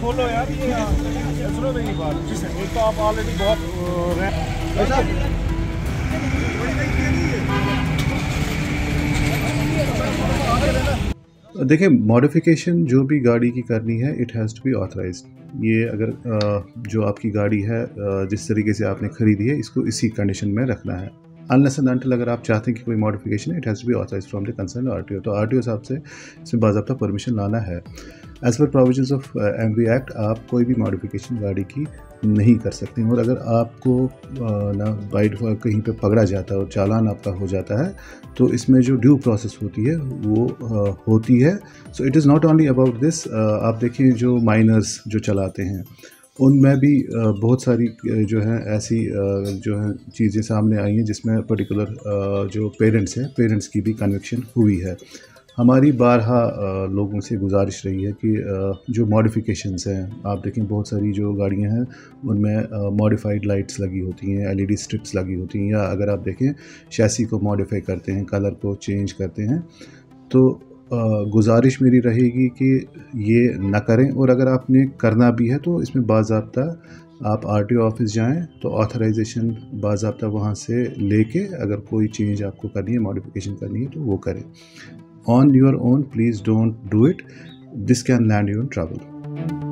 खोलो यार, ये सुनो मेरी बात। तो आप ऑलरेडी बहुत मॉडिफिकेशन जो भी गाड़ी की करनी है it has to be authorise ये अगर जो आपकी गाड़ी है जिस तरीके से आपने ख़रीदी है, इसको इसी कंडीशन में रखना है। अनलेस एंड अनटिल अगर आप चाहते हैं कि कोई modification it has be authorise from the concern R T O तो आर टी ओ साहब से इसमें बाबा परमिशन लाना है। As per provision of M V act आप कोई भी मॉडिफिकेशन गाड़ी की नहीं कर सकते और अगर आपको ना बाइट कहीं पे पकड़ा जाता है और चालान आपका हो जाता है तो इसमें जो ड्यू प्रोसेस होती है वो आ, होती है। So it is not only about this आप देखिए जो माइनर्स जो चलाते हैं उनमें भी बहुत सारी जो है, ऐसी जो है, चीज़ें सामने आई हैं, जिसमें पर्टिकुलर जो पेरेंट्स हैं पेरेंट्स की भी कन्विक्शन हुई है। हमारी बारहा लोगों से गुजारिश रही है कि जो मॉडिफिकेशंस हैं, आप देखें, बहुत सारी जो गाड़ियाँ हैं, उनमें मॉडिफाइड लाइट्स लगी होती हैं एलईडी स्ट्रिप्स लगी होती हैं, या अगर आप देखें शैसी को मॉडिफाई करते हैं कलर को चेंज करते हैं तो गुजारिश मेरी रहेगी कि ये ना करें। और अगर आपने करना भी है तो इसमें बाबा आप आर टी ऑफ़िस जाएँ तो ऑथराइजेशन बाबा वहाँ से लेके अगर कोई चेंज आपको करनी है, मॉडिफिकेशन करनी है तो वो करें। On your own, please don't do it. This can land you in trouble